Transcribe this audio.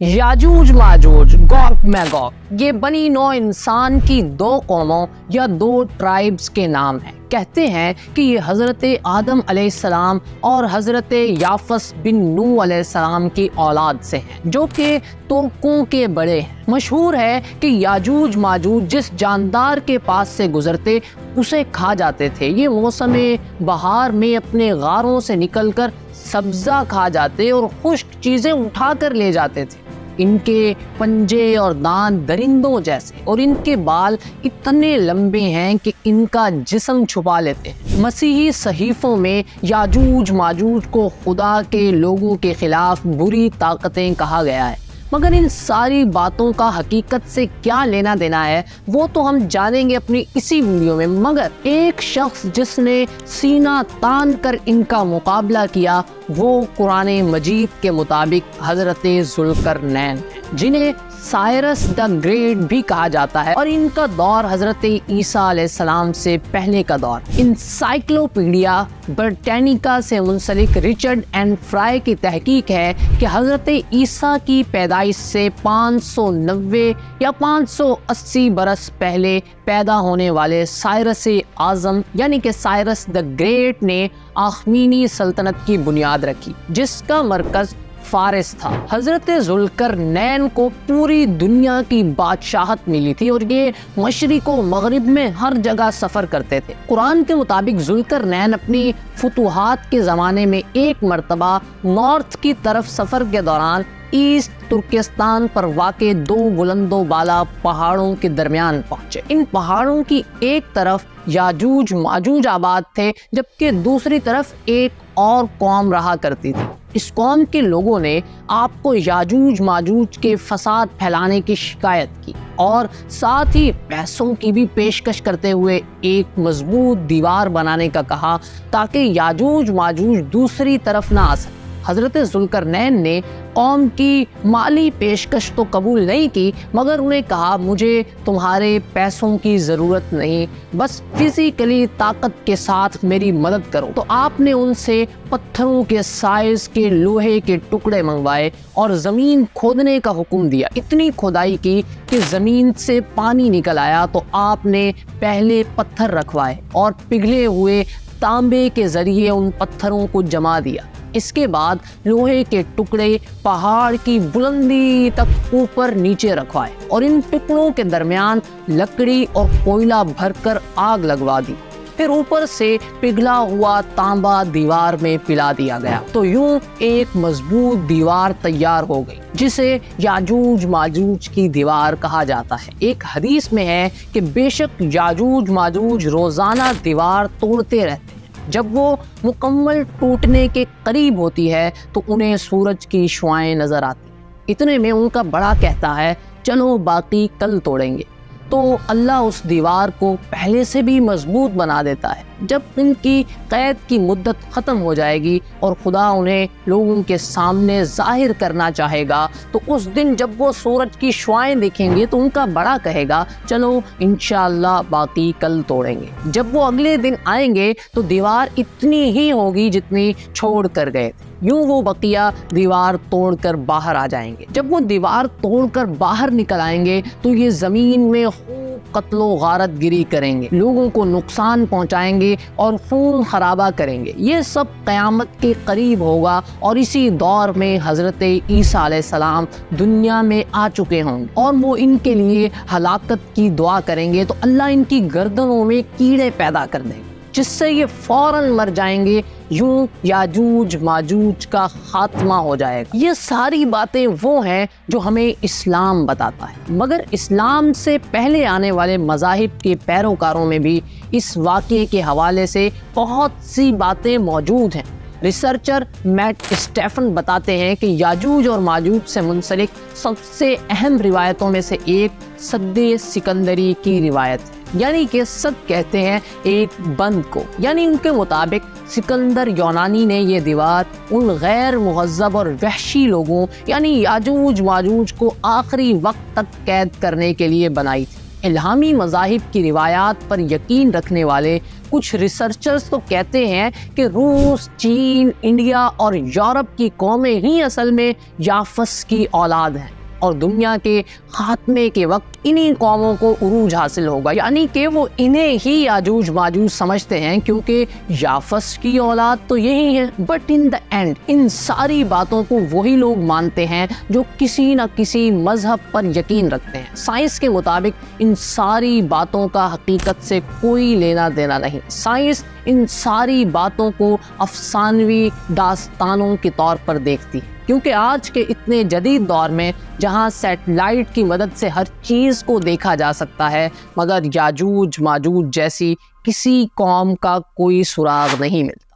Yajuj Majuj Gogh मैगॉग ये बनी नौ इंसान की दो कौमों या दो ट्राइब्स के नाम हैं। कहते हैं कि ये हज़रत आदम सलाम और हज़रत याफस बिन नू सलाम की औलाद से हैं, जो कि तुर्कों के बड़े हैं। मशहूर है कि याजूज माजूज जिस जानदार के पास से गुजरते, उसे खा जाते थे। ये मौसम बहार में अपने गारों से निकलकर सब्जा खा जाते और खुश्क चीज़ें उठा कर ले जाते थे। इनके पंजे और दांत दरिंदों जैसे, और इनके बाल इतने लंबे हैं कि इनका जिसम छुपा लेते हैं। मसीही सहीफ़ों में याजूज माजूज को खुदा के लोगों के ख़िलाफ़ बुरी ताकतें कहा गया है। मगर इन सारी बातों का हकीकत से क्या लेना देना है, वो तो हम जानेंगे अपनी इसी वीडियो में। मगर एक शख्स जिसने सीना तान कर इनका मुकाबला किया, वो कुरान मजीद के मुताबिक हज़रत जुलकर नैन जिन्हें साइरस द ग्रेट भी कहा जाता है और इनका दौर हज़रत ईसा सलाम से पहले का दौर। इंसाइक्लोपीडिया ब्रिटानिका से मुंसलिक रिचर्ड एंड फ्राई की तहकीक है कि हज़रत ईसा की पैदाइश से 590 या 580 बरस पहले पैदा होने वाले साइरस आज़म, यानी कि साइरस द ग्रेट ने आखमीनी सल्तनत की बुनियाद रखी, जिसका मरकज़ फारिस था। हज़रत जुलकर नैन को पूरी दुनिया की बादशाहत मिली थी और ये मशरक व मगरब में हर जगह सफ़र करते थे। कुरान के मुताबिक जुल्कर नैन अपनी फतूहत के ज़माने में एक मरतबा नॉर्थ की तरफ़ सफ़र के दौरान ईस्ट तुर्किस्तान पर वाक़ दो बुलंदो बाला पहाड़ों के दरमियान पहुँचे। इन पहाड़ों की एक तरफ़ याजूज माजूज आबाद थे, जबकि दूसरी तरफ़ एक और कौम रहा करती थी। इस कौम के लोगों ने आपको याजूज माजूज के फसाद फैलाने की शिकायत की और साथ ही पैसों की भी पेशकश करते हुए एक मज़बूत दीवार बनाने का कहा ताकि याजूज माजूज दूसरी तरफ़ ना आ सके। हज़रत जुल्करनैन ने कौम की माली पेशकश तो कबूल नहीं की, मगर उन्हें कहा, मुझे तुम्हारे पैसों की ज़रूरत नहीं, बस फिज़िकली ताकत के साथ मेरी मदद करो। तो आपने उनसे पत्थरों के साइज़ के लोहे के टुकड़े मंगवाए और ज़मीन खोदने का हुक्म दिया। इतनी खुदाई की कि ज़मीन से पानी निकल आया तो आपने पहले पत्थर रखवाए और पिघले हुए तांबे के ज़रिए उन पत्थरों को जमा दिया। इसके बाद लोहे के टुकड़े पहाड़ की बुलंदी तक ऊपर नीचे रखवाए और इन टुकड़ों के दरमियान लकड़ी और कोयला भरकर आग लगवा दी। फिर ऊपर से पिघला हुआ तांबा दीवार में पिला दिया गया। तो यूँ एक मज़बूत दीवार तैयार हो गई, जिसे याजूज माजूज की दीवार कहा जाता है। एक हदीस में है कि बेशक याजूज माजूज रोज़ाना दीवार तोड़ते रहते जब वो मुकम्मल टूटने के करीब होती है तो उन्हें सूरज की शुआएँ नज़र आती इतने में उनका बड़ा कहता है, चलो बाकी कल तोड़ेंगे। तो अल्लाह उस दीवार को पहले से भी मज़बूत बना देता है। जब इनकी कैद की मुद्दत ख़त्म हो जाएगी और खुदा उन्हें लोगों के सामने ज़ाहिर करना चाहेगा तो उस दिन जब वो सूरज की शुआएँ देखेंगे तो उनका बड़ा कहेगा, चलो इन बाकी कल तोड़ेंगे। जब वो अगले दिन आएँगे तो दीवार इतनी ही होगी जितनी छोड़ कर गए यूँ वो बकिया दीवार तोड़कर बाहर आ जाएँगे। जब वो दीवार तोड़कर बाहर निकल आएँगे तो ये ज़मीन में कत्लो गारत गिरी करेंगे। लोगों को नुकसान पहुंचाएँगे और खून खराबा करेंगे। ये सब क़यामत के करीब होगा और इसी दौर में हज़रत ईसा सलाम दुनिया में आ चुके होंगे और वो इनके लिए हलाकत की दुआ करेंगे। तो अल्लाह इनकी गर्दनों में कीड़े पैदा कर देंगे। जिससे ये फ़ौरन मर जाएँगे, यूँ याजूज माजूज का खात्मा हो जाएगा। ये सारी बातें वो हैं जो हमें इस्लाम बताता है। मगर इस्लाम से पहले आने वाले मजाहिब के पैरोकारों में भी इस वाक़े के हवाले से बहुत सी बातें मौजूद हैं। रिसर्चर मैट स्टेफन बताते हैं कि याजूज और माजूज से मुंसलिक सबसे अहम रिवायतों में से एक सद्दे सिकंदरी की रिवायत है। यानी कि सब कहते हैं एक बंद को। यानी उनके मुताबिक सिकंदर यौनानी ने यह दीवार उन गैर महजब और वहशी लोगों, यानी याजूज माजूज को आखिरी वक्त तक कैद करने के लिए बनाई थी। इल्हामी मजाहिब की रिवायात पर यकीन रखने वाले कुछ रिसर्चर्स तो कहते हैं कि रूस, चीन, इंडिया और यूरोप की कौमें ही असल में याफस की औलाद हैं। और दुनिया के खात्मे के वक्त इन्हीं कौमों को उरूज हासिल होगा। यानी कि वो इन्हें ही याजूज माजूज समझते हैं, क्योंकि याफस की औलाद तो यही है। बट इन द एंड इन सारी बातों को वही लोग मानते हैं जो किसी न किसी मज़हब पर यकीन रखते हैं। साइंस के मुताबिक इन सारी बातों का हकीकत से कोई लेना देना नहीं। साइंस इन सारी बातों को अफसानवी दास्तानों के तौर पर देखती है। क्योंकि आज के इतने जदीद दौर में जहाँ सेटेलाइट की मदद से हर चीज़ को देखा जा सकता है, मगर याजूज माजूज जैसी किसी कौम का कोई सुराग नहीं मिलता।